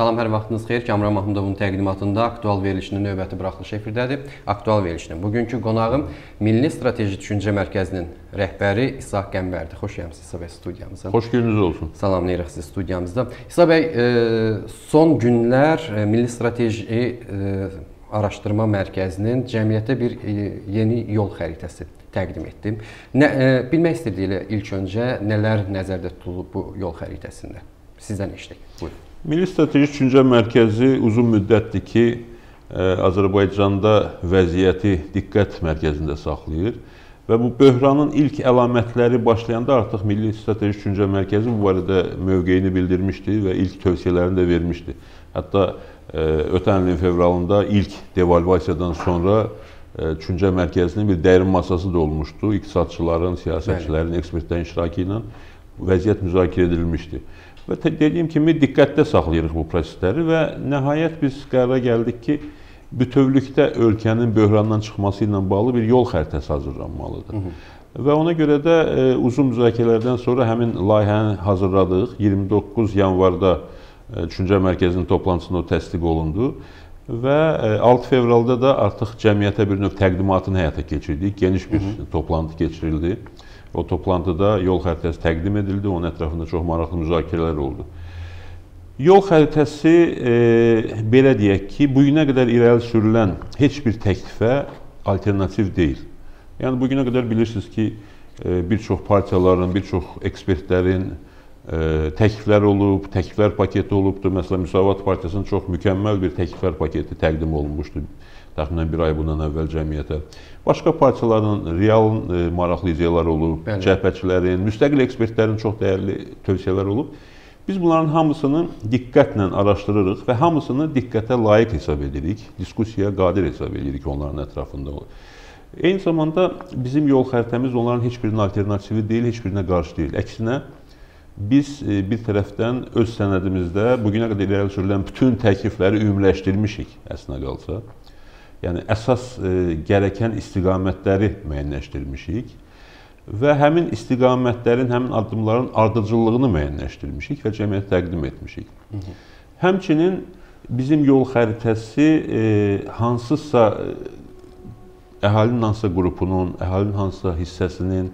Salam, hər vaxtınız xeyir. Kamran Mahmudovun təqdimatında aktual verilişinin növbəti buraxılışı efirdədir. Aktual verilişinin bugünkü qonağım Milli Strateji Düşüncə Mərkəzinin rəhbəri İsa Qəmbərdir. Xoş gəlmisiniz İsa bəy studiyamıza. Xoş gününüz olsun. Salamlayırıq sizi studiyamızda. İsa bəy, e, son günlər e, Milli Strateji e, Araşdırma Mərkəzinin cəmiyyətə bir yeni yol xəritəsi təqdim etdim. Nə bilmək istədiyim ilk öncə nələr nəzərdə tutulub bu yol xəritəsində? Sizdən eşidək. Buyurun. Milli Strateji Düşüncə Mərkəzi uzun müddətdir ki, e, Azərbaycanda vəziyyəti diqqət mərkəzində saxlayır və bu böhranın ilk əlamətləri başlayanda artıq Milli Strateji Düşüncə Mərkəzi bu barədə mövqeyini bildirmişdi və ilk tövsiyələrini də vermişdi. Hətta e, ötən ilin fevralında ilk devalvasiyadan sonra e, Düşüncə Mərkəzinin bir dərin masası da olmuşdu. İqtisadçıların, siyasətçilərin, ekspertlərin iştirakı ilə vəziyyət müzakirə edilmişdi. Və dediyim kimi diqqətdə saxlayırıq bu prosesləri və nəhayət biz qərara gəldik ki, bütövlükdə ölkənin böhrandan çıxması ilə bağlı bir yol xəritəsi hazırlanmalıdır. Hı -hı. Və ona görə də e, uzun müzakirələrdən sonra həmin layihəni hazırladıq. 29 yanvarda e, Düşüncə Mərkəzinin toplantısında o təsdiq olundu və e, 6 fevralda da artıq cəmiyyətə bir növ təqdimatını həyata keçirdik. Geniş bir Hı -hı. toplantı keçirildi. O toplantıda yol xəritəsi təqdim edildi, onun ətrafında çox maraqlı müzakirələr oldu. Yol xəritəsi e, belə deyək ki, bu günə qədər irəli sürülən heç bir təklifə alternativ deyil. Yəni bu günə qədər bilirsiniz ki, e, bir çox partiyaların, bir çox ekspertlərin e, təkliflər olub, təkliflər paketi olubdur. Məsələn, Müsavat Partiyasının çox mükəmməl bir təkliflər paketi təqdim olunmuşdu təxminən bir ay bundan əvvəl cəmiyyətə. Başqa partiyaların real e, maraqlı ideyaları olub, Bəli. cəhbətçilərin, müstəqil ekspertlərin çox dəyərli tövsiyələri olub. Biz bunların hamısını diqqətlə araşdırırıq və hamısını diqqətə layiq hesab edirik, diskusiyaya qadir hesab edirik onların ətrafında. Eyni zamanda bizim yol xəritəmiz onların heç birinin alternativi deyil, heç birinə qarşı deyil. Əksinə biz e, bir tərəfdən öz sənədimizdə bugünə qədər irəli sürülən bütün təklifləri ümumiləşdirmişik əslində qalsa. Yəni əsas e, gərəkən istiqamətləri müəyyənləşdirmişik və həmin istiqamətlərin, həmin addımların ardıcıllığını müəyyənləşdirmişik və cəmiyyətə təqdim etmişik. Hı -hı. Həmçinin bizim yol xəritəsi e, hansısa e, əhalinin hansısa qrupunun, əhalinin hansısa hissəsinin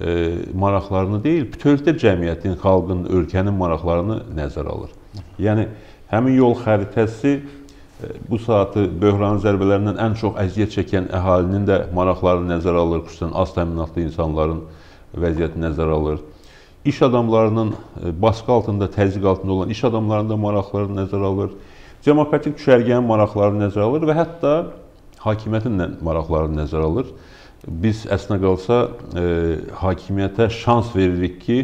e, maraqlarını deyil, bütövlükdə cəmiyyətin, xalqın, ölkənin maraqlarını nəzərə alır. Yəni həmin yol xəritəsi bu saatı böhran zərbələrindən ən çox əziyyət çəkən əhalinin də maraqları nəzərə alır, xüsusən az təminatlı insanların vəziyyəti nəzərə alır. İş adamlarının e, baskı altında, təzyiq altında olan iş adamlarının da maraqları nəzərə alır. Demokratik düşərgənin maraqları nəzərə alır və hətta hakimiyyətin də maraqları nəzərə alır. Biz əslində qalsa e, hakimiyyətə şans veririk ki,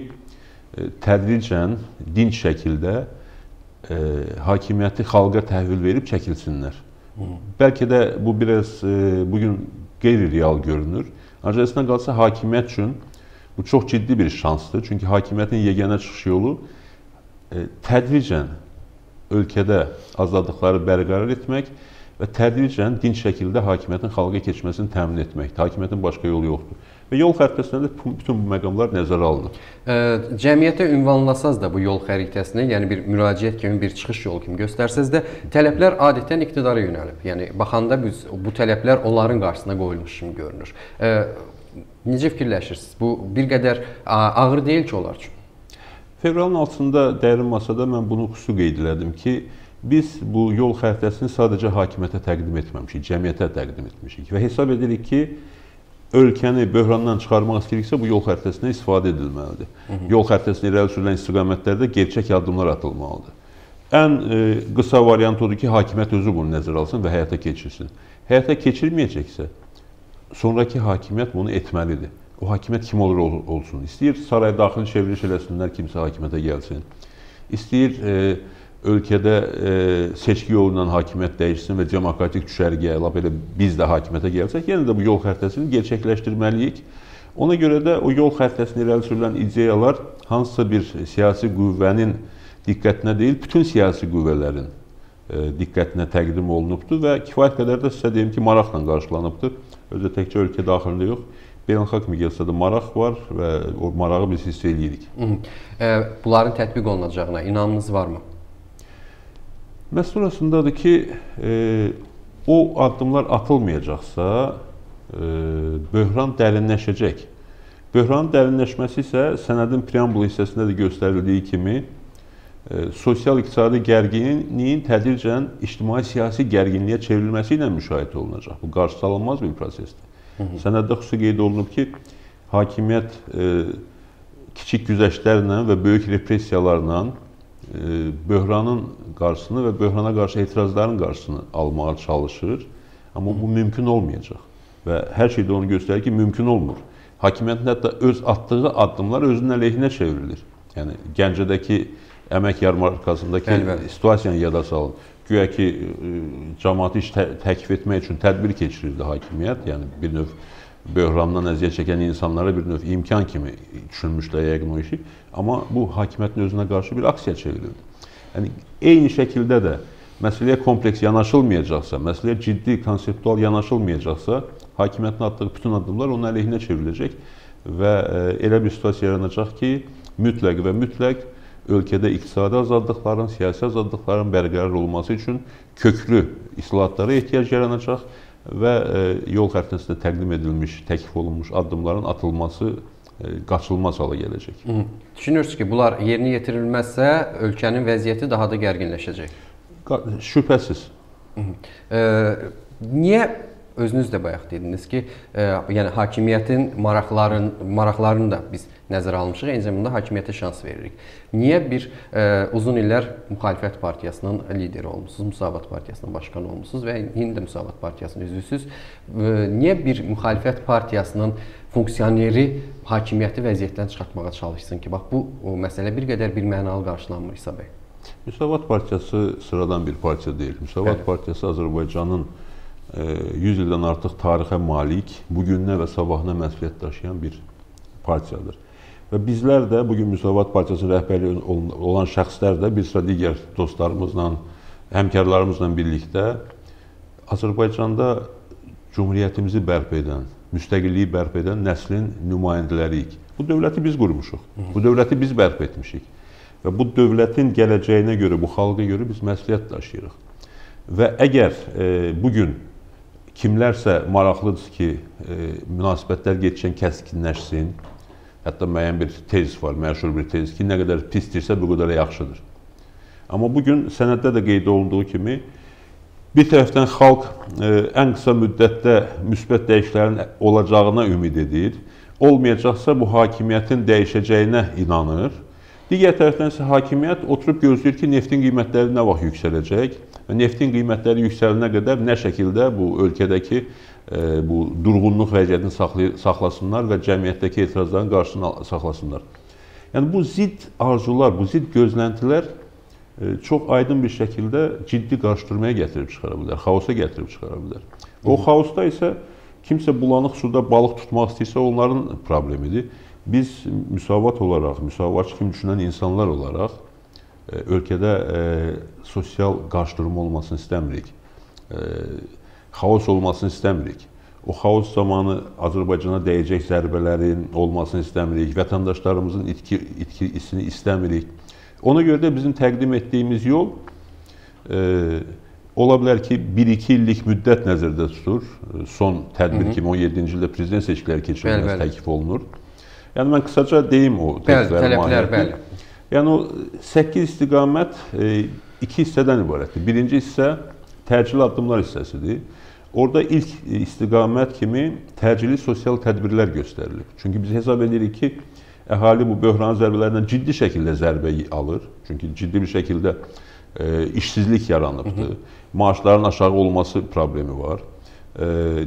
e, tədricən, dinç şəkildə e, hakimiyyəti xalqa təhvil verib çəkilsinlər. Hı. Bəlkə də bu biraz e, bu gün qeyri-real görünür. Ancaq əslində qalsa hakimiyyət üçün bu çox ciddi bir şansdır. Çünki hakimiyyətin yeganə çıxış yolu e, tədricən ölkədə azadlıqları bərqərar etmək və tədricən dinç şəkildə hakimiyyətin xalqa keçməsini təmin etməkdir. Hakimiyyətin başqa yolu yoxdur. Və yol xəritəsində də bütün bu məqamlar nəzərə alınır. Cəmiyyətə ünvanlasaz da bu yol xəritəsini, yəni bir müraciət kimi, bir çıxış yolu kimi göstərsəz də, tələblər adətən iqtidara yönəlib. Yəni baxanda biz bu tələblər onların qarşısına qoyulmuş kimi görünür. Necə fikirləşirsiniz? Bu bir qədər ağır deyil ki, onlar üçün. Fevralın 6-da dərin masada mən bunu xüsusi qeyd elədim ki, biz bu yol xəritəsini sadəcə hakimiyyətə təqdim etməmişik, cəmiyyətə təqdim etmişik və hesab edirik ki, ölkəni böhrandan çıxarmaq istəyiriksə, bu yol xəritəsindən istifadə edilməlidir. Hı -hı. Yol xəritəsində irəli sürülən istiqamətlərdə gerçək addımlar atılmalıdır. Ən e, qısa variant odur ki, hakimiyyət özü bunu nəzərə alsın və həyata keçirsin. Həyata keçirməyəcəksə, sonrakı hakimiyyət bunu etməlidir. O hakimiyyət kim olur ol olsun. İstəyir saray daxili çevriliş eləsinlər, kimsə hakimiyyətə gəlsin. İstəyir e, ölkədə e, seçki yolu ilə hakimiyyət dəyişsin və demokratik düşərgəyə, lap elə biz də hakimiyyətə gəlsək, yenə də bu yol xəritəsini gerçəkləşdirməliyik. Ona görə də o yol xəritəsində irəli sürülən ideyalar hansısa bir siyasi qüvvənin diqqətinə deyil, bütün siyasi qüvvələrin e, diqqətinə təqdim olunubdur və kifayət qədər də sizə deyim ki, maraqla qarşılanıbdır. Özü təkcə ölkə daxilində yox, beynəlxalq miqyasda da maraq var və o marağı biz hiss eləyirik. Bunların tətbiq olunacağına inamınız varmı? Məsələ orasındadır ki, e, o addımlar atılmayacaqsa, e, böhran dərinləşəcək. Böhranın dərinləşməsi isə sənədin preambul hissəsində də göstərildiyi kimi e, sosial-iqtisadi gərginliyin tədricən ictimai-siyasi gərginliyə çevrilməsi ilə müşahidə olunacaq. Bu qarşısalınmaz bir prosesdir. Hı -hı. Sənəddə xüsusi qeyd olunub ki, hakimiyyət e, kiçik güzəştlərlə və böyük repressiyalarla böhranın qarşısını və böhrana qarşı etirazların qarşısını almağa çalışır. Amma bu mümkün olmayacaq. Və hər şey də onu göstərir ki, mümkün olmur. Hakimiyyətin hətta öz atdığı addımlar özünün əleyhinə çevrilir. Yəni Gəncədəki əmək yarmarkasındakı bəli, bəli. situasiyanı yada salın. Güya ki, e, cəmaatı iş tə təklif etmək üçün tədbir keçirirdi hakimiyyət. Yəni bir növ böhrandan əziyyət çəkən insanlara bir növ imkan kimi düşünmüşlər yəqin o işi. Amma bu hakimiyyətin özünə qarşı bir aksiya çevrildi. Yəni eyni şəkildə də məsələyə kompleks yanaşılmayacaqsa, məsələyə ciddi konseptual yanaşılmayacaqsa, hakimiyyətin atdığı bütün addımlar onun əleyhinə çevriləcək və e, elə bir situasiya yaranacaq ki, mütləq və mütləq ölkədə iqtisadi azadlıqların, siyasi azadlıqların bərqərar olması üçün köklü islahatlara ehtiyac yaranacaq və e, yol xəritəsində təqdim edilmiş, təklif olunmuş addımların atılması e, qaçılmaz hala gələcək. Düşünürsünüz ki, bunlar yerinə yetirilməzsə ölkənin vəziyyəti daha da gərginləşəcək? Şübhəsiz. -hı. E, niyə özünüz də bayaq dediniz ki, e, yəni hakimiyyətin maraqların maraqlarını da biz nəzərə almışıq, eyni zamanda hakimiyyətə şans veririk. Niyə bir e, uzun illər müxalifət partiyasının lideri olmusunuz, Müsavat partiyasının başqanı olmusunuz və indi də Müsavat partiyasının üzvüsüz? E, niyə bir müxalifət partiyasının funksioneri hakimiyyəti vəziyyətdən çıxartmağa çalışsın ki, bax bu o məsələ bir qədər bir mənalı qarşılanmır İsa bəy. Müsavat partiyası sıradan bir partiya deyil. Müsavat Bəli. partiyası Azərbaycanın 100 ildən artıq tarixə malik, bu gününə və sabahına məsuliyyət daşıyan bir partiyadır. Və bizlər də bu gün Müsavat Partiyasının rəhbərliyi olan şəxslər də bir sıra digər dostlarımızla, həmkarlarımızla birlikdə Azərbaycanda cümhuriyyətimizi bərpa edən, müstəqilliyi bərpa edən nəslin nümayəndələriyik. Bu dövləti biz qurmuşuq. Bu dövləti biz bərpa etmişik. Və bu dövlətin gələcəyinə görə, bu xalqa görə biz məsuliyyət daşıyırıq. Və əgər e, bu gün kimlərsə maraqlıdır ki, e, münasibətlər getişən kəskinləşsin. Hətta müəyyən bir tez var, məşhur bir tez ki, nə qədər pisdirsə, bu qədər yaxşıdır. Amma bu gün sənəddə də qeyd olunduğu kimi bir tərəfdən xalq e, ən qısa müddətdə müsbət dəyişikliklərin olacağına ümid edir. Olmayacaqsa bu hakimiyyətin dəyişəcəyinə inanır. Digər tərəfdən isə hakimiyyət oturub gözləyir ki, neftin qiymətləri nə vaxt yüksələcək və neftin qiymətləri yüksəlinə qədər nə şəkildə bu ölkədəki e, bu durğunluq vəziyyətini saxlasınlar və cəmiyyətdəki etirazların qarşısını saxlasınlar. Yəni bu zidd arzular, bu zidd gözləntilər e, çox aydın bir şəkildə ciddi qarşıdurmaya gətirib çıxara bilər, xaosa gətirib çıxara bilər. O xaosda isə kimsə bulanıq suda balıq tutmaq istəyirsə, onların problemidir. Biz müsavat olaraq, müsavatçı kimi düşünən insanlar olaraq ölkədə e, sosial qarşıdurma olmasını istəmirik. E, xaos olmasını istəmirik. O xaos zamanı Azərbaycana dəyəcək zərbələrin olmasını istəmirik. Vətəndaşlarımızın itki itkisini istəmirik. Ona görə də bizim təqdim etdiyimiz yol e, ola bilər ki, 1-2 illik müddət nəzərdə tutulur. Son tədbir kimi 17-ci ildə prezident seçkiləri keçirilməsi təklif olunur. Yəni mən qısaca deyim o təkliflərin mahiyyətini. Bəli, bəli. Yəni o 8 istiqamət e, iki hissədən ibarətdir. Birinci hissə təcili addımlar hissəsidir. Orada ilk istiqamət kimi təcili sosial tədbirlər göstərilib. Çünki biz hesab edirik ki, əhali bu böhran zərbələrindən ciddi şəkildə zərbə alır. Çünki ciddi bir şəkildə e, işsizlik yaranıbdır. Hı -hı. Maaşların aşağı olması problemi var. E,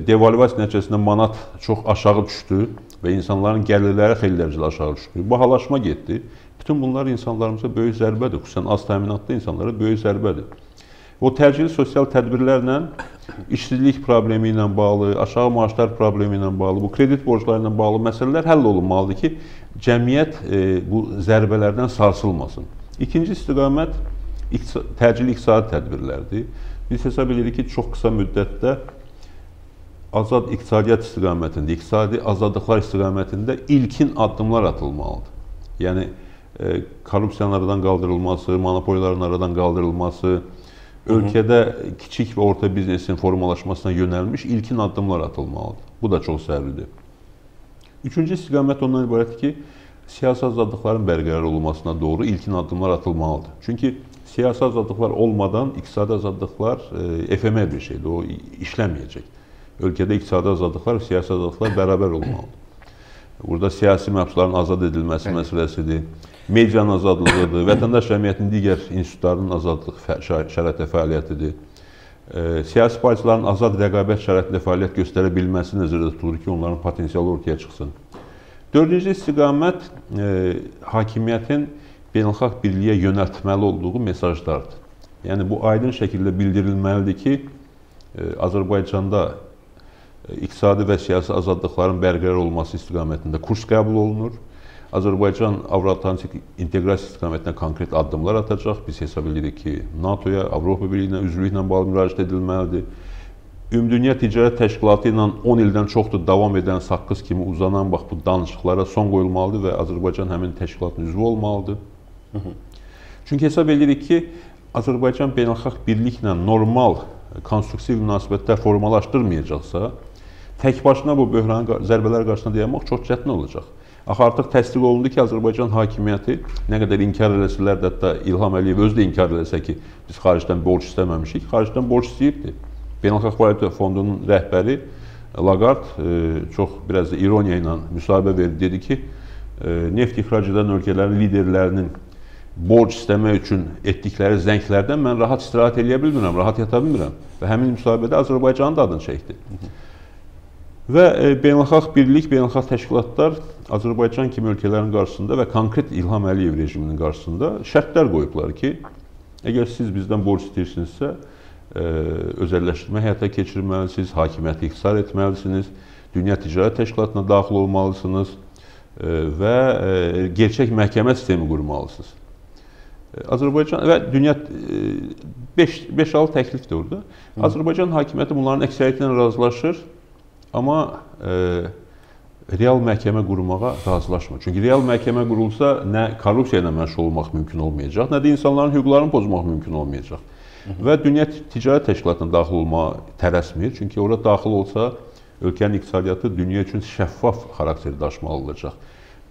devalvasiya nəticəsində manat çox aşağı düşdü və insanların gəlirləri xeyli dərəcədə aşağı düşdü. Bahalaşma getdi. Bütün bunlar insanlarımıza böyük zərbədir, xüsusən az təminatlı insanlara böyük zərbədir. O təcili sosial tədbirlərlə işsizlik problemi ilə bağlı, aşağı maaşlar problemi ilə bağlı, bu kredit borcları ilə bağlı məsələlər həll olunmalıdır ki, cəmiyyət e, bu zərbələrdən sarsılmasın. İkinci istiqamət təcili iqtisadi tədbirlərdir. Biz hesab edirik ki, çox qısa müddətdə azad iqtisadiyyat istiqamətində, iqtisadi azadlıqlar istiqamətində ilkin addımlar atılmalıdır. Yəni korrupsiyanın aradan qaldırılması, monopoliyaların aradan qaldırılması, ölkədə kiçik və orta biznesin formalaşmasına yönəlmiş ilkin addımlar atılmalıdır. Bu da çox zəruridir. Üçüncü istiqamət ondan ibarətdir ki, siyasi azadlıqların bərqərar olunmasına doğru ilkin addımlar atılmalıdır. Çünki siyasi azadlıqlar olmadan iqtisadi azadlıqlar e, efemər bir şeydir. O işləməyəcək. Ölkədə iqtisadi azadlıqlar, siyasi azadlıqlar bərabər olmalıdır. Burada siyasi məhbusların azad edilməsi məsələsidir. Medianın azadlığıdır, vətəndaş cəmiyyətinin digər institutlarının azadlıq şəraitində fəaliyyətidir. E, siyasi partiyaların azad rəqabət şəraitində fəaliyyət göstərə bilməsi nəzərdə tutulur ki, onların potensialı ortaya çıxsın. Dördüncü istiqamət e, hakimiyyətin beynəlxalq birliyə yönəltməli olduğu mesajlardır. Yəni bu aydın şəkildə bildirilməlidir ki, e, Azərbaycanda iqtisadi və siyasi azadlıqların bərqərar olması istiqamətində kurs qəbul olunur. Azərbaycan Avro-Atlantik inteqrasiya istiqamətində konkret addımlar atacaq. Biz hesab edirik ki, NATO-ya, Avropa Birliyinə üzvlüklə bağlı müraciət edilməlidir. Ümumdünya Ticarət Təşkilatı ilə 10 ildən çoxdur davam edən saqqız kimi uzanan bax bu danışıqlara son qoyulmalıdır və Azərbaycan həmin təşkilatın üzvü olmalıdır. Hı -hı. Çünki hesab edirik ki, Azərbaycan beynəlxalq birliklə normal konstruktiv münasibətlər formalaşdırmayacaqsa, tək başına bu böhran zərbələr qarşısında dayanmaq çox çətin olacaq. Axı artıq təsdiq olundu ki, Azərbaycan hakimiyyəti nə qədər inkar eləsələr də, hətta İlham Əliyev özü də inkar eləsə ki, biz xaricdən borc istəməmişik, xaricdən borc istəyibdi. Beynəlxalq Valyuta Fondunun rəhbəri Lagard e, çox biraz da ironiya ilə müsahibə verdi. Dedi ki, e, neft ixrac edən ölkələrin liderlərinin borc istəmək üçün etdikləri zənglərdən mən rahat istirahət edə bilmirəm, rahat yata bilmirəm. Və həmin müsahibədə Azərbaycanın da adını çəkdi. Və e, beynəlxalq birlik, beynəlxalq təşkilatlar Azərbaycan kimi ölkələrin qarşısında və konkret İlham Əliyev rejiminin qarşısında şərtlər qoyublar ki, əgər siz bizdən borc istəyirsinizsə, özəlləşdirmə həyata keçirməlisiniz, hakimiyyəti ixtisar etməlisiniz, Dünya Ticarət Təşkilatına daxil olmalısınız və gerçək məhkəmə sistemi qurmalısınız. Azərbaycan və dünya 5-6 təklifdir orada. Hı. Azərbaycan hakimiyyəti bunların əksəriyyəti ilə razılaşır, amma e, real məhkəmə qurmağa razılaşmır. Çünki real məhkəmə qurulsa nə korrupsiya ilə məşğul olmaq mümkün olmayacaq, nə də insanların hüquqlarını pozmaq mümkün olmayacaq. Və Dünya Ticarət Təşkilatına daxil olmağa tələsmir. Çünki ora daxil olsa ölkənin iqtisadiyyatı dünya üçün şəffaf xarakter daşımalı olacaq.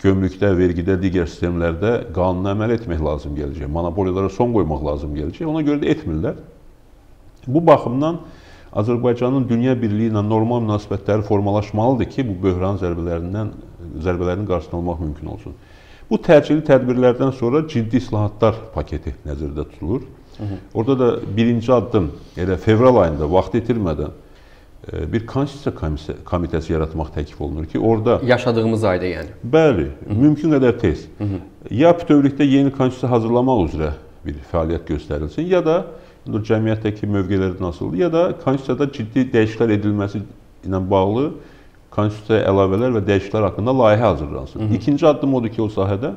Gömrükdə, vergidə, digər sistemlərdə qanuna əməl etmək lazım gələcək. Monopoliyalara son qoymaq lazım gələcək. Ona görə də etmirlər. Bu baxımdan Azərbaycanın dünya birliyi ilə normal münasibətləri formalaşmalıdır ki, bu böhran zərbələrindən zərbələrinin qarşısını almaq mümkün olsun. Bu təcili tədbirlərdən sonra ciddi islahatlar paketi nəzərdə tutulur. Orada da birinci addım elə fevral ayında vaxt itirmədən e, bir konstitusiya komitəsi yaratmaq təklif olunur ki, orada yaşadığımız ayda yəni. Bəli, Hı -hı. mümkün qədər tez. Hı -hı. Ya bütövlükdə yeni konstitusiya hazırlamaq üzrə bir fəaliyyət göstərilsin, ya da cəmiyyətdəki mövqeləri nasıldır, ya da konstitusiyada ciddi dəyişikliklər edilməsi ilə bağlı konstitusiyaya əlavələr və dəyişikliklər haqqında layihə hazırlansın. Hı -hı. İkinci addım odur ki, o sahədə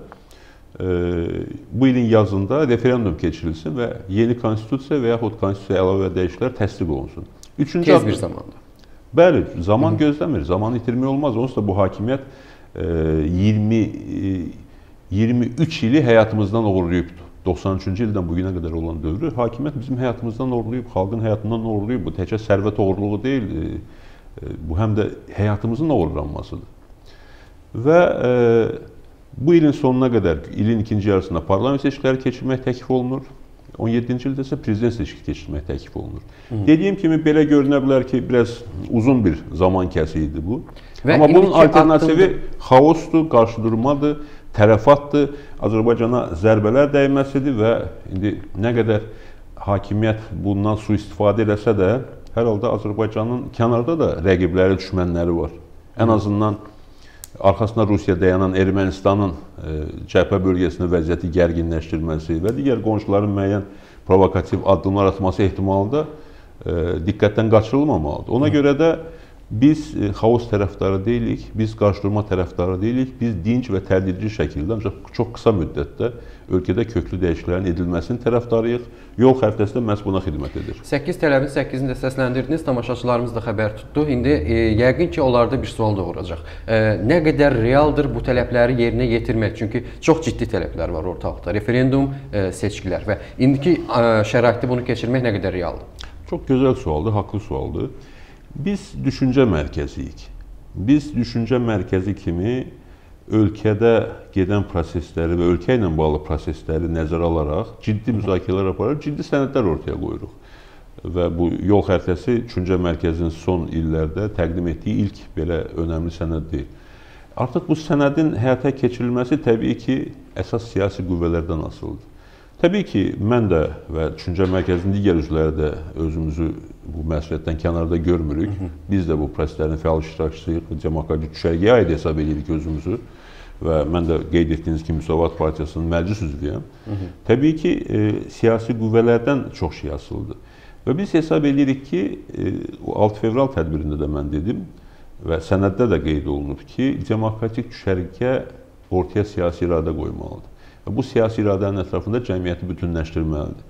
bu ilin yazında referendum keçirilsin və yeni konstitusiya və yaxud konstitusiyaya əlavə dəyişikliklər təsdiq olunsun. Üçüncü Tez bir zamanda. Bəli, zaman Hı -hı. gözləmir. Zaman itirmək olmaz. Onsuz da bu hakimiyyət 20 23 ili həyatımızdan oğurlayıbdı. 93-cü ildən bu günə qədər olan dövrü hakimiyyət bizim həyatımızdan oğurlayıb, xalqın həyatından oğurlayıb. Bu təkcə sərvət oğurluğu deyil, bu həm də həyatımızın oğurlanmasıdır. Və e, Bu ilin sonuna qədər, ilin ikinci yarısında parlament seçkiləri keçirmək təklif olunur. 17-ci ildə isə prezident seçki keçirmək təklif olunur. Hı. Dediyim kimi belə görünə bilər ki, biraz uzun bir zaman kəsi idi bu. Və Amma bunun alternativi addımda... xaosdur, qarşıdurmadır, tərəfatdır, Azərbaycana zərbələr dəyməsidir və indi nə qədər hakimiyyət bundan sui-istifadə eləsə də, hər halda Azərbaycanın kənarda da rəqibləri, düşmənləri var. Ən azından Hı arxasında Rusiya dayanan Ermənistanın e, cəbhə bölgəsində vəziyyəti gərginləşdirməsi və digər qonşuların müəyyən provokativ addımlar atması ehtimalı da e, diqqətdən qaçırılmamalıdır. Ona görə də Biz e, xaos tərəfdarı deyilik, biz qarşıdurma tərəfdarı deyilik. Biz dinc və tədrici şəkildə ancaq çox qısa müddətdə ölkədə köklü dəyişikliklərin edilməsinin tərəfdarıyıq. Yol xəritəsi də məhz buna xidmət edir. 8 tələbin 8-ini də səsləndirdiniz, tamaşaçılarımız da xəbər tutdu. İndi e, yəqin ki, onlarda bir sual doğuracaq. E, nə qədər realdır bu tələbləri yerinə yetirmək? Çünki çox ciddi tələblər var ortalıqda. Referendum, e, seçkilər və indiki e, şəraitdə bunu keçirmək nə qədər realdır? Çox gözəl sualdır, haqlı sualdır. Biz düşüncə mərkəziyik. Biz düşüncə mərkəzi kimi ölkədə gedən prosesləri və ölkə ilə bağlı prosesləri nəzərə alaraq ciddi müzakirələr aparır, ciddi sənədlər ortaya qoyuruq. Və bu yol xəritəsi düşüncə mərkəzinin son illərdə təqdim etdiyi ilk belə önəmli sənəd deyil. Artıq bu sənədin həyata keçirilməsi təbii ki, əsas siyasi qüvvələrdən asılıdır. Təbii ki, mən də və düşüncə mərkəzinin digər üzvləri də özümüzü bu məsuliyyətdən kənarda görmürük. Biz də bu proseslərin fəal iştirakçısıyıq. Demokratik düşərgəyə aid hesab edirik özümüzü və mən də qeyd etdiyiniz kimi Müsavat Partiyasının məclis üzvüyəm. Təbii ki, e, siyasi qüvvələrdən çox şey asılıdır. Və biz hesab edirik ki, e, 6 fevral tədbirində də mən dedim və sənəddə də qeyd olunub ki, demokratik düşərgə ortaya siyasi iradə qoymalıdır. Bu siyasi iradənin ətrafında cəmiyyəti bütünləşdirməlidir.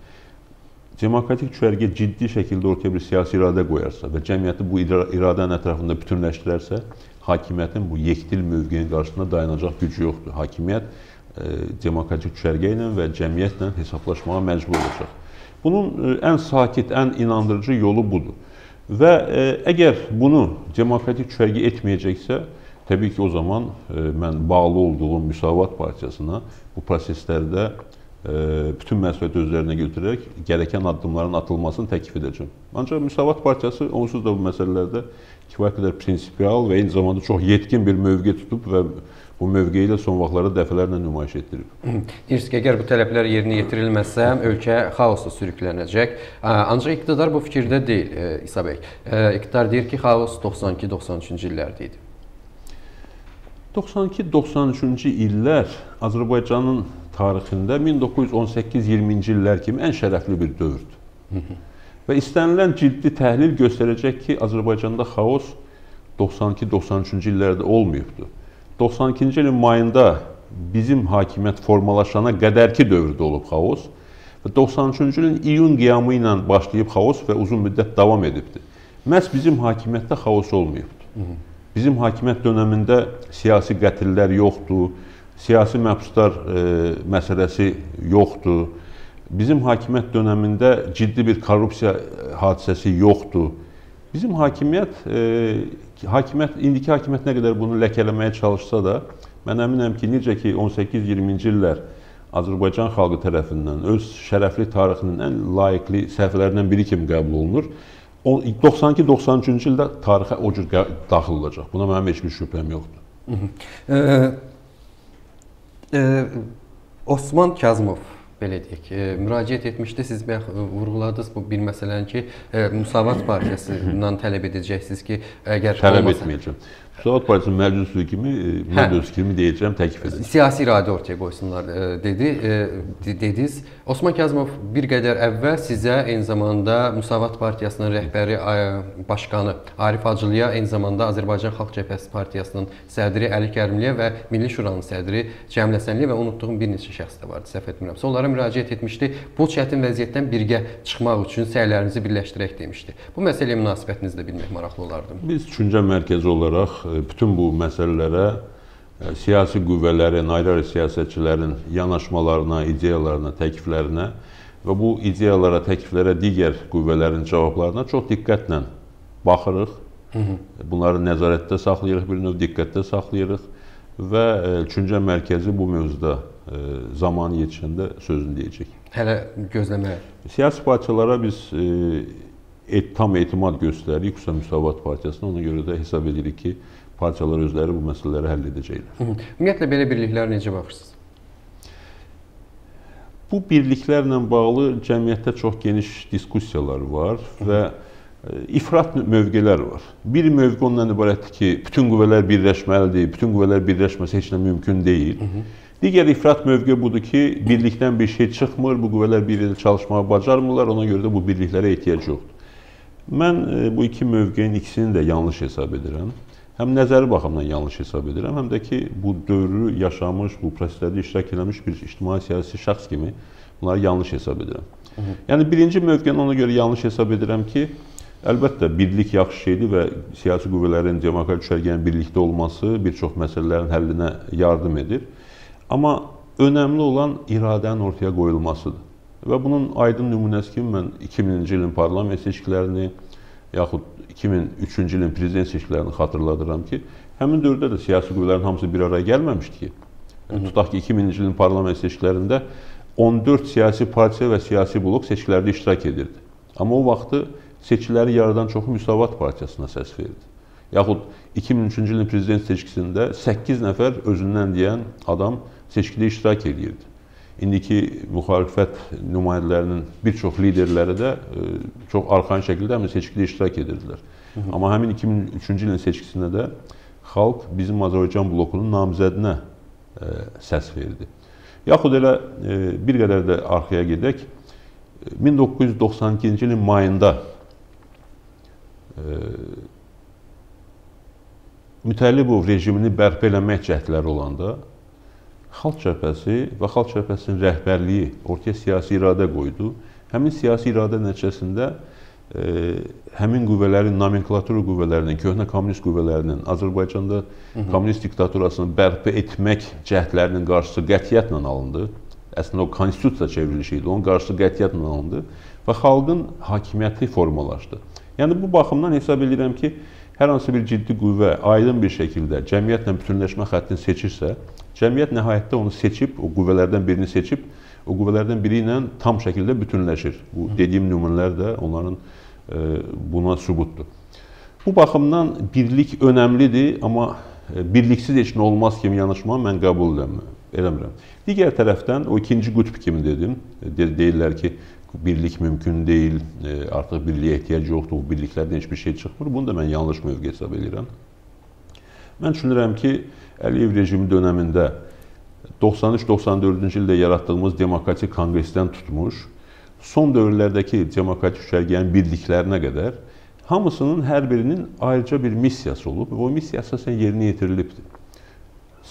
Demokratik düşərgə ciddi şəkildə ortaya bir siyasi iradə qoyarsa və cəmiyyəti bu iradənin ətrafında bütünləşdirərsə, hakimiyyətin bu yekdil mövqeyinin qarşısında dayanacaq gücü yoxdur. Hakimiyyət e, demokratik düşərgə ilə və cəmiyyətlə hesablaşmağa məcbur olacaq. Bunun e, ən sakit, ən inandırıcı yolu budur. Və e, əgər bunu demokratik düşərgə etməyəcəksə, Təbii ki, o zaman e, mən bağlı olduğum Müsavat Partiyasına bu proseslərdə e, bütün məsuliyyəti özlərinə götürərək gərəkən addımların atılmasını təklif edəcəm. Ancaq Müsavat Partiyası onsuz da bu məsələlərdə kifayət qədər prinsipial və eyni zamanda çox yetkin bir mövqe tutub və bu mövqeyi də son vaxtlarda dəfələrlə nümayiş etdirib. Deyirsiniz ki, əgər bu tələblər yerinə yetirilməsə, ölkə xaosla sürüklənəcək. Ancaq iqtidar bu fikirdə deyil, e, İsa bəy. İqtidar deyir ki, xaos 92-93-cü illərdə idi. 92-93-cü illər Azərbaycanın tarixində 1918-20-ci illər kimi ən şərəfli bir dövrdür. Və istənilən ciddi təhlil göstərəcək ki, Azərbaycanda xaos 92-93-cü illərdə olmayıbdır. 92-ci ilin mayında bizim hakimiyyət formalaşana qədərki dövrdə olub xaos və 93-cü ilin iyun qiyamı ilə başlayıb xaos və uzun müddət davam edibdir. Məhz bizim hakimiyyətdə xaos olmayıbdır. Bizim hakimiyyət dönəmində siyasi qətllər yoxdur, siyasi məhbuslar e, məsələsi yoxdur. Bizim hakimiyyət dönəmində ciddi bir korrupsiya e, hadisəsi yoxdur. Bizim hakimiyyət e, hakimiyyət indiki hakimiyyət nə qədər bunu ləkələməyə çalışsa da, mən əminəm ki, necə ki 18-20-ci illər Azərbaycan xalqı tərəfindən öz şərəfli tarixinin ən layiqli səhifələrindən biri kimi qəbul olunur. 92-93-cü ildə tarixə o cür daxil olacaq. Buna mənim heç bir şübhəm yoxdur. E, e, Osman Kazımov belə deyək, e, müraciət etmişdi. Siz bəx vurğuladınız bu bir məsələni ki, e, Müsavat partiyasından tələb edəcəksiniz ki, əgər tələb olmasa, etməyəcəm. Müsavat Partiyasının məclis üzvü kimi e, mən öz fikrimi deyəcəm, təklif edəcəm. Siyasi iradə ortaya qoysunlar e, dedi. E, dediniz. Osman Kazımov bir qədər əvvəl sizə eyni zamanda Müsavat Partiyasının rəhbəri başqanı Arif Hacılıya, eyni zamanda Azərbaycan Xalq Cəbhəsi Partiyasının sədri Əli Kərimliyə və Milli Şuranın sədri Cəmil Həsənliyə və unutduğum bir neçə şəxs də vardı, səhv etmirəmsə. Onlara müraciət etmişdi. Bu çətin vəziyyətdən birgə çıxmaq üçün səylərinizi birləşdirək demişdi. Bu məsələyə münasibətinizi də bilmək maraqlı olardı. Biz düşüncə mərkəzi olaraq bütün bu məsələlərə e, siyasi qüvvələrin, ayrı-ayrı siyasətçilərin yanaşmalarına, ideyalarına, təkliflərinə və bu ideyalara, təkliflərə digər qüvvələrin cavablarına çox diqqətlə baxırıq. Bunları nəzarətdə saxlayırıq, bir növ diqqətdə saxlayırıq və e, düşüncə mərkəzi bu mövzuda e, zamanı yetişəndə sözünü deyəcək. Hələ gözləmə. Siyasi partiyalara biz et, tam etimad göstəririk, xüsusən Müsavat Partiyasına. Ona görə də hesab edirik ki, partiyalar özləri bu məsələləri həll edəcəklər. Ümumiyyətlə belə birliklərə necə baxırsınız? Bu birliklərlə bağlı cəmiyyətdə çox geniş diskussiyalar var və e, ifrat mövqelər var. Bir mövqe ondan ibarətdir ki, bütün qüvvələr birləşməlidir, bütün qüvvələr birləşməsə heç nə mümkün deyil. Digər ifrat mövqe budur ki, birlikdən bir şey çıxmır, bu qüvvələr bir yerdə çalışmağı bacarmırlar, ona görə də bu birliklərə ehtiyac yoxdur. Mən e, bu iki mövqeyin ikisini də yanlış hesab edirəm. Həm nəzəri baxımdan yanlış hesab edirəm, həm də ki, bu dövrü yaşamış, bu proseslərdə iştirak etmiş bir ictimai-siyasi şəxs kimi bunları yanlış hesab edirəm. Hı -hı. Yəni birinci mövqeni ona görə yanlış hesab edirəm ki, əlbəttə birlik yaxşı şeydir və siyasi qüvvələrin demokratik düşərgənin birlikdə olması bir çox məsələlərin həllinə yardım edir. Amma önəmli olan iradənin ortaya qoyulmasıdır. Və bunun aydın nümunəsi kimi mən 2000-ci ilin parlament seçkilərini yaxud 2003-cü ilin prezident seçkilərini xatırladıram ki, həmin dövrdə də siyasi qüvvələrin hamısı bir araya gəlməmişdi ki. Yəni, tutaq ki, 2000-ci ilin parlament seçkilərində 14 siyasi partiya və siyasi blok seçkilərdə iştirak edirdi. Amma o vaxtı seçkiləri yaradan çoxu Müsavat partiyasına səs verdi. Yaxud 2003-cü ilin prezident seçkisində 8 nəfər özündən deyən adam seçkidə iştirak edirdi indiki müxalifət nümayəndələrinin bir çox liderləri də e, çox arxain şəkildə həmin seçkidə iştirak edirdilər. Hı -hı. Amma həmin 2003-cü ilin seçkisində də xalq bizim Azərbaycan blokunun namizədinə e, səs verdi. Yaxud elə e, bir qədər də arxaya gedək. 1992-ci ilin mayında Mütəllibov rejimini bərpa eləmək cəhdləri olanda Xalq Cəbhəsi və Xalq Cəbhəsinin rəhbərliyi ortaya siyasi iradə qoydu. Həmin siyasi iradə nəticəsində e, həmin qüvvələrin, nomenklatura qüvvələrinin, köhnə kommunist qüvvələrinin Azərbaycanda Hı -hı. kommunist diktaturasını bərpa etmək cəhdlərinin qarşısı qətiyyətlə alındı. Əslində o konstitusiya çevrilişi idi. Onun qarşısı qətiyyətlə alındı və xalqın hakimiyyəti formalaşdı. Yəni bu baxımdan hesab edirəm ki, hər hansı bir ciddi qüvvə aydın bir şəkildə cəmiyyətlə bütünləşmə xəttini seçirsə, Cəmiyyət nəhayətdə onu seçib, o qüvvələrdən birini seçib, o qüvvələrdən biri ilə tam şəkildə bütünləşir. Bu dediyim nümunələr də onların e, buna sübutdur. Bu baxımdan birlik önəmlidir, amma e, birliksiz heç nə olmaz kimi yanaşmanı mən qəbul eləmirəm. Digər tərəfdən o ikinci qütb kimi dedim. De deyirlər ki, birlik mümkün deyil, e, artıq birliyə ehtiyac yoxdur, bu birliklərdən heç bir şey çıxmır. Bunu da mən yanlış mövqe hesab edirəm. Mən düşünürəm ki, Əliyev rejimi dönəmində 93-94-cü ildə yaratdığımız demokratik konqresdən tutmuş, son dövrlərdəki demokratik düşərgənin birliklərinə qədər hamısının hər birinin ayrıca bir missiyası olub və o missiya əsasən yerinə yetirilibdir.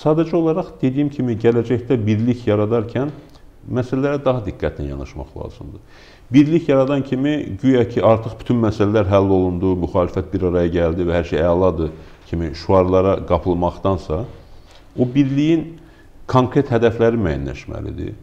Sadəcə olaraq dediyim kimi gələcəkdə birlik yaradarkən məsələlərə daha diqqətlə yanaşmaq lazımdır. Birlik yaradan kimi güya ki artıq bütün məsələlər həll olundu, müxalifət bir araya gəldi və hər şey əladır kimi şüarlara qapılmaqdansa o birliyin konkret hədəfləri müəyyənləşməlidir.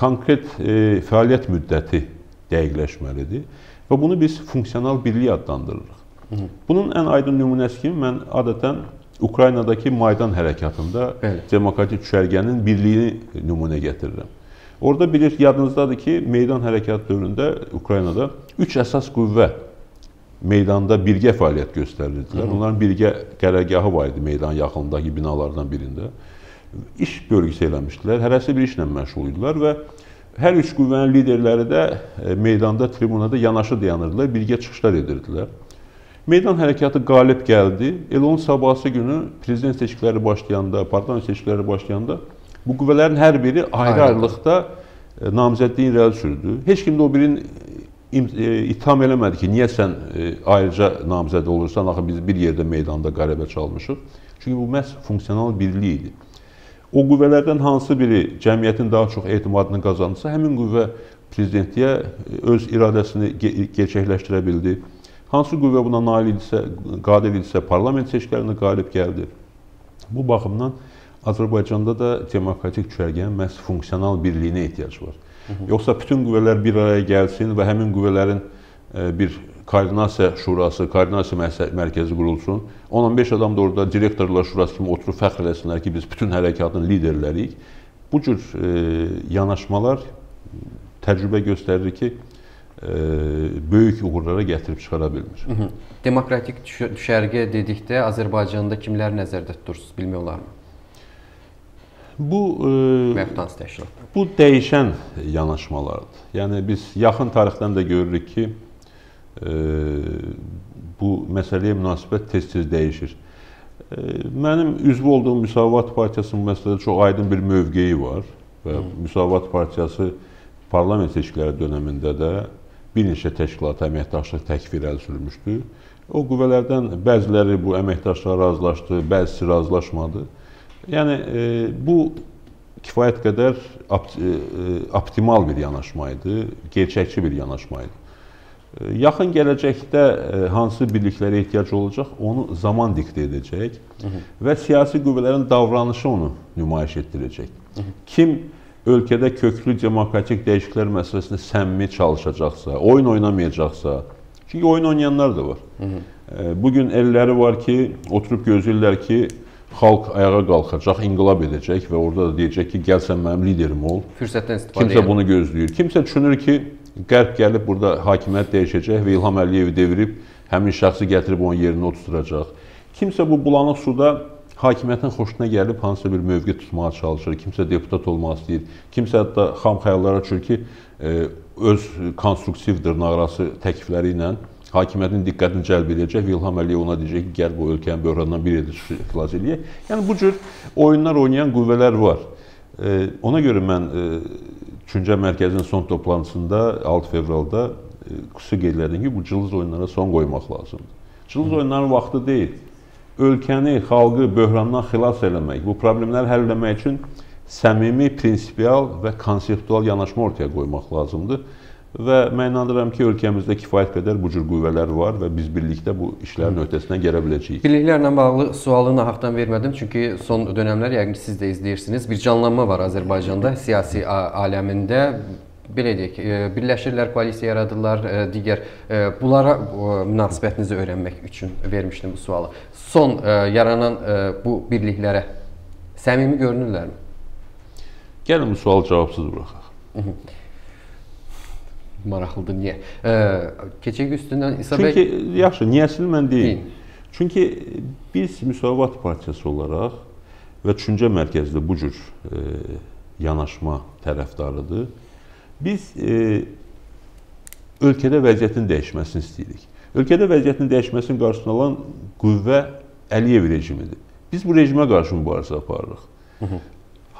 Konkret e, fəaliyyət müddəti dəqiqləşməlidir və bunu biz funksional birlik adlandırırıq. Hı. Bunun ən aydın nümunəsi kimi mən adətən Ukraynadakı Maydan hərəkatında Bəli. demokratik düşərgənin birliyini nümunə gətirirəm. Orada bilir, yadınızdadır ki, meydan hərəkatı dövründə Ukraynada üç əsas qüvvə meydanda birgə fəaliyyət göstərirdilər. Hı. Onların birgə qərargahı var idi meydan yaxınındakı binalardan birində. İş bölgüsü eləmişdilər. Hərəsi bir işlə məşğul idilər və hər üç qüvvənin liderləri də e, meydanda, tribunada yanaşı dayanırdılar, birgə çıxışlar edirdilər. Meydan hərəkatı qalib gəldi. Elə onun sabahsı günü prezident seçkiləri başlayanda, parlament seçkiləri başlayanda bu qüvvələrin hər biri ayrı-ayrılıqda e, namizədliyin irəli sürdü. Heç kim də o birinin E, itham eləmədi ki, niyə sən e, ayrıca namizəd olursan, axı biz bir yerdə meydanda qələbə çalmışıq. Çünki bu məhz funksional birlik idi. O qüvvələrdən hansı biri cəmiyyətin daha çox etimadını qazanırsa, həmin qüvvə prezidentliyə e, öz iradəsini gerçəkləşdirə bildi. Hansı qüvvə buna nail idisə, qadir idisə, parlament seçkilərində qalib gəldi. Bu baxımdan Azərbaycanda da demokratik düşərgənin məhz funksional birliyinə ehtiyac var. Yoxsa bütün qüvvələr bir araya gəlsin və həmin qüvvələrin e, bir koordinasiya şurası, koordinasiya mərkəzi qurulsun. 10-15 adam da orada direktorlar şurası kimi oturub fəxr eləsinlər ki, biz bütün hərəkatın liderləriyik. Bu cür e, yanaşmalar təcrübə göstərir ki, e, böyük uğurlara gətirib çıxara bilmir. Hı -hı. Demokratik düşərgə dedikdə Azərbaycanda kimlər nəzərdə tutursunuz, bilmək olarmı? Bu e, təşkilat. Bu dəyişən yanaşmalardır. Yəni biz yaxın tarixdən də görürük ki, e, bu məsələyə münasibət tez-tez dəyişir. E, mənim üzv olduğum Müsavat Partiyasının məsələdə çox aydın bir mövqeyi var və Hı. Müsavat Partiyası parlament seçkiləri dövründə də bir neçə təşkilata əməkdaşlıq təkvir əl sürmüşdü. O qüvvələrdən bəziləri bu əməkdaşlığa razılaşdı, bəzisi razılaşmadı. Yəni e, bu kifayət qədər opt e, optimal bir yanaşma idi, gerçəkçi bir yanaşma idi. E, yaxın gələcəkdə e, hansı birliklərə ehtiyac olacaq, onu zaman diktə edəcək Hı -hı. və siyasi qüvvələrin davranışı onu nümayiş etdirəcək. Hı -hı. Kim ölkədə köklü demokratik dəyişikliklər məsələsində səmimi çalışacaqsa, oyun oynamayacaqsa, çünki oyun oynayanlar da var. Hı -hı. Bu gün elləri var ki, oturub gözləyirlər ki, xalq ayağa qalxacaq, inqilab edəcək və orada da deyəcək ki, gəl sən mənim liderim ol. Fürsətdən istifadə Kimsə bunu gözləyir. Kimsə düşünür ki, Qərb gəlib burada hakimiyyət dəyişəcək və İlham Əliyevi devirib həmin şəxsi gətirib onun yerinə oturacaq. Kimsə bu bulanıq suda hakimiyyətin xoşuna gəlib hansısa bir mövqe tutmağa çalışır, kimsə deputat olmaq istəyir, kimsə hətta xam xəyallara düşür ki, e, öz konstruktiv dırnaqarası təklifləri ilə hakimiyyətin diqqətini cəlb edəcək və İlham Əliyev ona deyəcək ki, gəl bu ölkəni böhrandan bir yerdə xilas eləyək. Yəni bu cür oyunlar oynayan qüvvələr var. E, ona görə mən e, Düşüncə Mərkəzinin son toplantısında 6 fevralda xüsusi qeyd elədim ki, bu cılız oyunlara son qoymaq lazımdır. Cılız oyunların vaxtı deyil ölkəni, xalqı böhrandan xilas eləmək, bu problemləri həll etmək üçün səmimi, prinsipial və konseptual yanaşma ortaya qoymaq lazımdır. Və mən inanıram ki, ölkəmizdə kifayət qədər bu cür qüvvələr var və biz birlikdə bu işlərin öhdəsindən gələ biləcəyik. Birliklərlə bağlı sualı nahaqdan vermədim, çünki son dönəmlər yəqin siz də izləyirsiniz. Bir canlanma var Azərbaycanda siyasi aləmində belə deyək, e, birləşirlər, koalisiya yaradırlar, e, digər e, bunlara münasibətinizi öyrənmək üçün vermişdim bu sualı. Son yaranan bu birliklərə səmimi görünürlərmi? Gəlin bu sualı cavabsız buraxaq. Maraqlıdır. Niyə? Keçək üstündən İsa bəy Çünki yaxşı, niyəsini mən deyim. Çünki biz Müsavat partiyası olaraq və düşüncə mərkəzində bu cür e, yanaşma tərəfdarıdır. Biz e, ölkədə vəziyyətin dəyişməsini istəyirik. Ölkədə vəziyyətin dəyişməsinin qarşısını alan qüvvə Əliyev rejimidir. Biz bu rejimə qarşı mübarizə aparırıq. Hı -hı.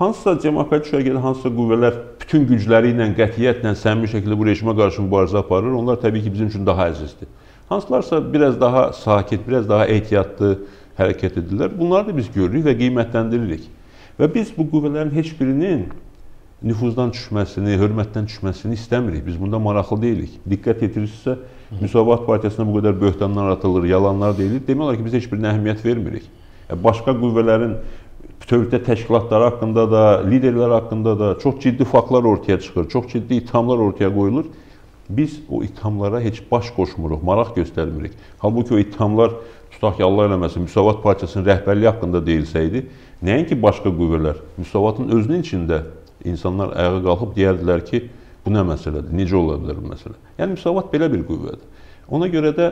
Hansısa demokratik düşərgədə hansısa qüvvələr bütün gücləri ilə, qətiyyətlə, səmimi şəkildə bu rejimə qarşı mübarizə aparır, onlar təbii ki, bizim üçün daha əzizdir. Hansılarsa biraz daha sakit, biraz daha ehtiyatlı hərəkət edirlər. Bunları da biz görürük və qiymətləndiririk. Və biz bu qüvvələrin heç birinin nüfuzdan düşməsini, hörmətdən düşməsini istəmirik. Biz bunda maraqlı deyilik. Diqqət yetirirsinizsə, Müsavat partiyasına bu qədər böhtanlar atılır, yalanlar deyilir. Demək olar ki, biz heç birinə əhəmiyyət vermirik. Başqa qüvvələrin bütövlükdə təşkilatları haqqında da, liderlər haqqında da çox ciddi faktlar ortaya çıxır, çox ciddi ithamlar ortaya qoyulur. Biz o ithamlara heç baş qoşmuruq, maraq göstərmirik. Halbuki o ithamlar tutaq ki, Allah eləməsin, Müsavat partiyasının rəhbərliyi haqqında deyilsəydi, nəinki başqa qüvvələr, Müsavatın özünün içində insanlar ayağa qalxıb deyərdilər ki, bu nə məsələdir, necə ola bilər bu məsələ. Yəni müsavat belə bir qüvvədir. Ona görə də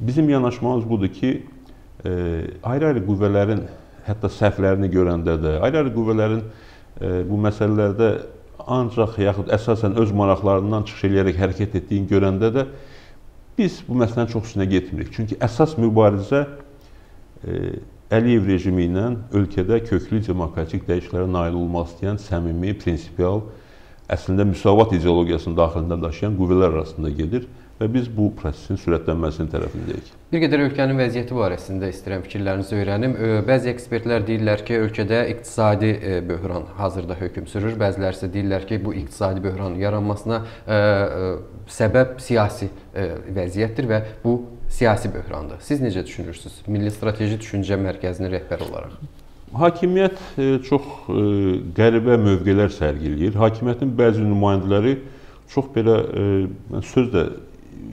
bizim yanaşmamız budur ki, e, ayrı-ayrı qüvvələrin hətta səhvlərini görəndə də, ayrı-ayrı qüvvələrin e, bu məsələlərdə ancaq yaxud əsasən öz maraqlarından çıxış eləyərək hərəkət etdiyini görəndə də biz bu məsələnin çox üstünə getmirik. Çünki əsas mübarizə e, Əliyev rejimi ilə ölkədə köklü demokratik dəyişikliklərə nail olmaq istəyən səmimi, prinsipial, əslində müsavat ideologiyasını daxilində daşıyan qüvvələr arasında gedir və biz bu prosesin sürətlənməsinin tərəfindəyik. Bir qədər ölkənin vəziyyəti barəsində istəyirəm fikirlərinizi öyrənim. Bəzi ekspertlər deyirlər ki, ölkədə iqtisadi böhran hazırda hökm sürür. Bəziləri isə deyirlər ki, bu iqtisadi böhranın yaranmasına səbəb siyasi vəziyyətdir və bu siyasi böhrandır. Siz necə düşünürsünüz? Milli Strateji Düşüncə Mərkəzinin rəhbəri olaraq. Hakimiyyət e, çox e, qəribə mövqelər sərgiləyir. Hakimiyyətin bəzi nümayəndələri çox belə e, söz də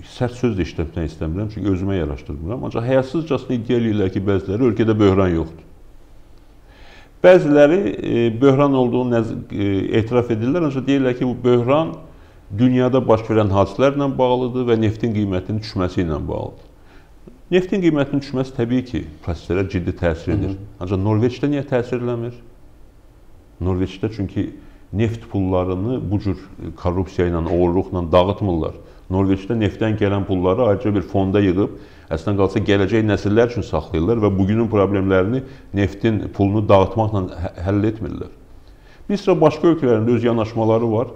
sərt söz də işlətmək istəmirəm, çünki özümə yaraşdırmıram. Ancaq həyasızcasına iddia edirlər ki, bəziləri ölkədə böhran yoxdur. Bəziləri böhran olduğunu etiraf edirlər, ancaq deyirlər ki, bu böhran dünyada baş verən hadisələrlə bağlıdır və neftin qiymətinin düşməsi ilə bağlıdır. Neftin qiymətinin düşməsi təbii ki, proseslərə ciddi təsir edir. Hı -hı. Ancaq Norveçdə niyə təsir eləmir? Norveçdə çünki neft pullarını bu cür korrupsiya ilə, oğurluqla dağıtmırlar. Norveçdə neftdən gələn pulları ayrıca bir fonda yığıb, əslində qalsa gələcək nəsillər üçün saxlayırlar və bugünün problemlərini neftin pulunu dağıtmaqla həll etmirlər. Bir sıra başqa ölkələrin öz yanaşmaları var.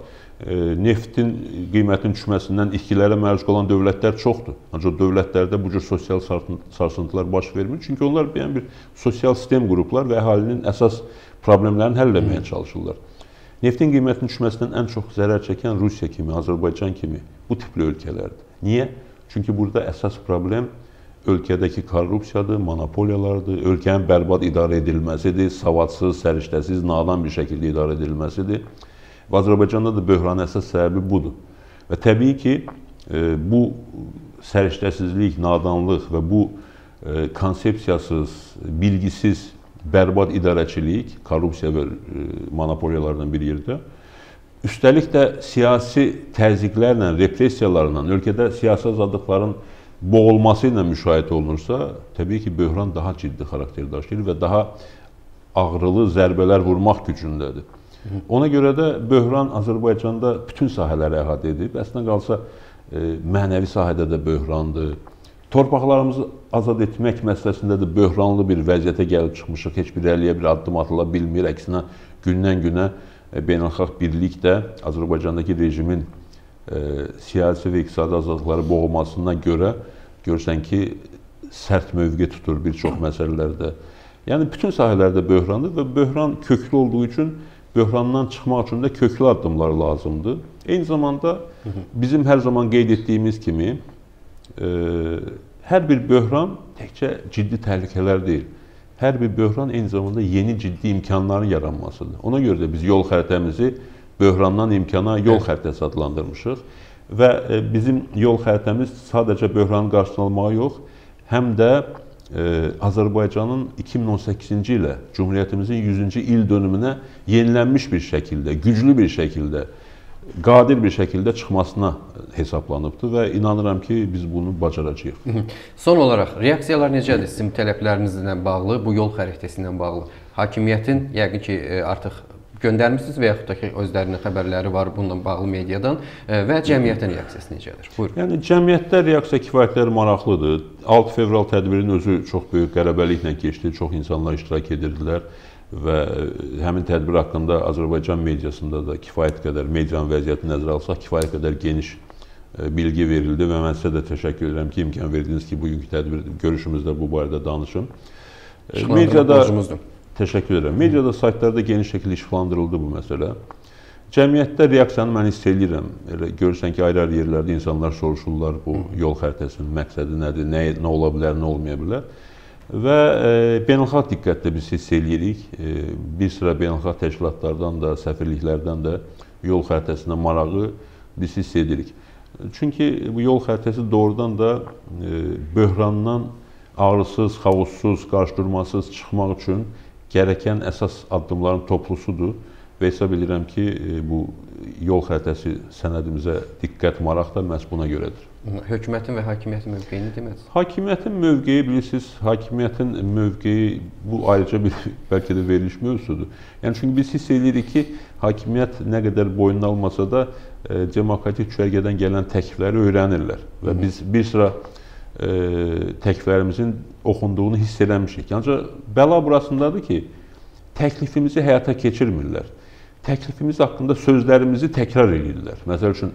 Neftin qiymətinin düşməsindən itkilərə məruz qalan dövlətlər çoxdur. Ancaq dövlətlərdə bu cür sosial sarsıntılar baş vermir. Çünki onlar yəni bir sosial sistem qruplar və əhalinin əsas problemlərini həll etməyə çalışırlar. Neftin qiymətinin düşməsindən ən çox zərər çəkən Rusiya kimi, Azərbaycan kimi bu tipli ölkələrdir. Niyə? Çünki burada əsas problem ölkədəki korrupsiyadır, monopoliyalardır, ölkənin bərbad idarə edilməsidir, savadsız, səriştəsiz, nadan bir şəkildə idarə edilməsidir. Və Azərbaycanda da böhranın əsas səbəbi budur. Və təbii ki, e, bu səriştəsizlik, nadanlıq və bu e, konsepsiyasız, bilgisiz, bərbad idarəçilik, korrupsiya və e, monopoliyalardan bir yerdə Üstəlik də siyasi təzyiqlərlə, repressiyalarla, ölkədə siyasi azadlıqların boğulması ilə müşahidə olunursa, təbii ki, böhran daha ciddi xarakter daşıyır və daha ağrılı zərbələr vurmaq gücündədir. Ona görə də böhran Azərbaycanda bütün sahələri əhatə edib. Əslində qalsa e, mənəvi sahədə də böhrandır. Torpaqlarımızı azad etmək məsələsində də böhranlı bir vəziyyətə gəlib çıxmışıq. Heç bir əliyə bir addım atıla bilmir. Əksinə gündən-günə E, beynəlxalq birlik də Azərbaycandakı rejimin e, siyasi və iqtisadi azadlıqları boğulmasına görə görürsən ki, sərt mövqe tutur bir çox məsələlərdə. Yəni bütün sahələrdə böhrandır və böhran köklü olduğu üçün böhrandan çıxmaq üçün də köklü addımlar lazımdır. Eyni zamanda bizim hər zaman qeyd etdiyimiz kimi e, hər bir böhran təkcə ciddi təhlükələr deyil hər bir böhran eyni zamanda yeni ciddi imkanların yaranmasıdır. Ona görə də biz yol xəritəmizi böhrandan imkana yol xəritəsi adlandırmışıq və e, bizim yol xəritəmiz sadəcə böhranın qarşısını almağa yox, həm də e, Azərbaycanın 2018-ci ilə Cümhuriyyətimizin 100-cü il dönümünə yenilənmiş bir şəkildə, güclü bir şəkildə qadir bir şəkildə çıxmasına hesablanıbdır və inanıram ki, biz bunu bacaracağıq. Son olaraq reaksiyalar necədir sizin tələblərinizlə bağlı, bu yol xəritəsi ilə bağlı? Hakimiyyətin yəqin ki, e, artıq göndərmisiniz və yaxud da ki, özlərinin xəbərləri var bununla bağlı mediadan e, və cəmiyyətin reaksiyası necədir? Buyurun. Yəni cəmiyyətdə reaksiya kifayət qədər maraqlıdır. 6 fevral tədbirinin özü çox böyük qələbəliklə keçdi. Çox insanlar iştirak edirdilər və həmin tədbir haqqında Azərbaycan mediasında da kifayət qədər medianın vəziyyətini nəzərə alsaq, kifayət qədər geniş e, bilgi verildi və mən sizə də təşəkkür edirəm ki, imkan verdiniz ki, bugünkü tədbir görüşümüzdə bu barədə danışım. E, mediada təşəkkür edirəm. Mediada, saytlarda geniş şəkildə işıqlandırıldı bu məsələ. Cəmiyyətdə reaksiyanı mən hiss edirəm. Elə görürsən ki, ayrı-ayrı yerlərdə insanlar soruşurlar bu yol xəritəsinin məqsədi nədir, nə, nə ola bilər, nə olmaya bilər. Və e, beynəlxalq diqqətlə biz hiss eləyirik. E, bir sıra beynəlxalq təşkilatlardan da, səfirliklərdən də yol xəritəsinə marağı biz hiss edirik. Çünki bu yol xəritəsi doğrudan da e, böhrandan ağrısız, xaossuz, qarşıdurmasız çıxmaq üçün gərəkən əsas addımların toplusudur və hesab edirəm ki, e, bu yol xəritəsi sənədimizə diqqət, maraq da məhz buna görədir. Hökumətin və hakimiyyətin mövqeyini deməlisiniz. Hakimiyyətin mövqeyi bilirsiniz, hakimiyyətin mövqeyi bu ayrıca bir bəlkə də veriliş mövzusudur. Yəni çünki biz hiss edirik ki, hakimiyyət nə qədər boynuna almasa da e, demokratik düşərgədən gələn təklifləri öyrənirlər və biz bir sıra e, təkliflərimizin oxunduğunu hiss eləmişik. Ancaq bəla burasındadır ki, təklifimizi həyata keçirmirlər. Təklifimiz haqqında sözlərimizi təkrar edirlər. Məsəl üçün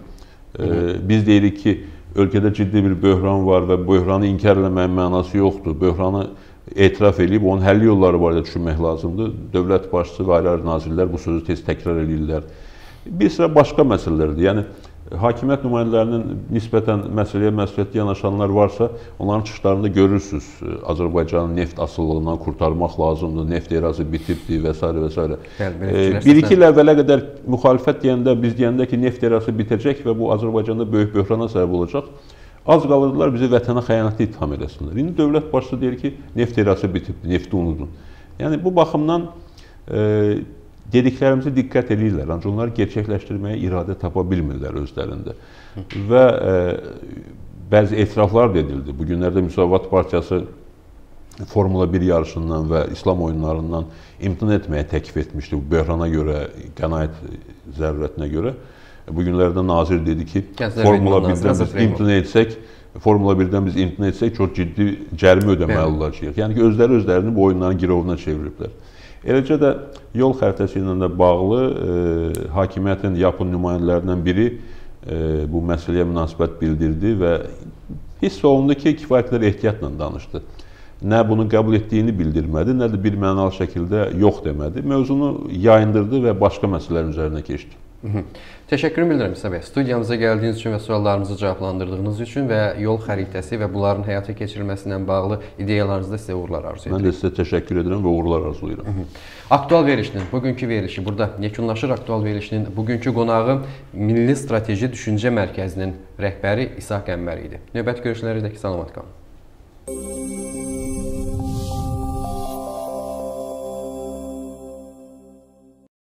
e, biz deyirik ki, ölkədə ciddi bir böhran var və böhranı inkar eləməyin mənası yoxdur. Böhranı etiraf edib onun həll yolları barədə düşünmək lazımdır. Dövlət başçısı və ayrı-ayrı nazirlər bu sözü tez təkrar edirlər. Bir sıra başqa məsələlərdir. Yəni hakimiyyət nümayəndələrinin nisbətən məsələyə məsuliyyətli yanaşanlar varsa, onların çıxışlarında görürsüz. Azərbaycanın neft asıllığından qurtarmaq lazımdır, neft erazı bitibdir və s. və s. Bir-iki il əvvələ qədər müxalifət deyəndə, biz deyəndə ki, neft erazı bitəcək və bu Azərbaycanda böyük böhrana səbəb olacaq. Az qalırdılar bizi vətənə xəyanətlə ittiham eləsinlər. İndi dövlət başçısı deyir ki, neft erazı bitibdir, nefti unudun. Yəni bu baxımdan e, dediklərimizi diqqət edirlər, ancaq onları gerçəkləşdirməyə iradə tapa bilmirlər özlərində. Və e, bəzi etiraflar da edildi. Bu günlərdə Müsavat Partiyası Formula 1 yarışından və İslam oyunlarından imtina etməyə təklif etmişdi. Bu böhrana görə, qənaət zərurətinə görə. Bu günlərdə nazir dedi ki, Gənclər Formula 1-dən biz imtina etsək, Formula 1-dən biz imtina etsək çox ciddi cərimə ödəməli olacağıq. Yəni ki, özləri özlərini bu oyunların girovuna çeviriblər. Eləcə də yol xəritəsi ilə də bağlı e, hakimiyyətin yapın nümayəndələrindən biri e, bu məsələyə münasibət bildirdi və hiss olundu ki, kifayət qədər ehtiyatla danışdı. Nə bunu qəbul etdiyini bildirmədi, nə də bir mənalı şəkildə yox demədi. Mövzunu yayındırdı və başqa məsələlərin üzərinə keçdi. Təşəkkürümü bildirirəm sizə bəy. Studiyamıza gəldiyiniz üçün və suallarımızı cavablandırdığınız üçün və yol xəritəsi və bunların həyata keçirilməsi ilə bağlı ideyalarınızda sizə uğurlar arzu edirəm. Mən də sizə təşəkkür edirəm və uğurlar arzulayıram. Aktual verilişinin bugünkü verilişi burada yekunlaşır. Aktual verilişinin bugünkü qonağı Milli Strateji Düşüncə Mərkəzinin rəhbəri İsa Qəmbər idi. Növbəti görüşlərə dək salamat qalın.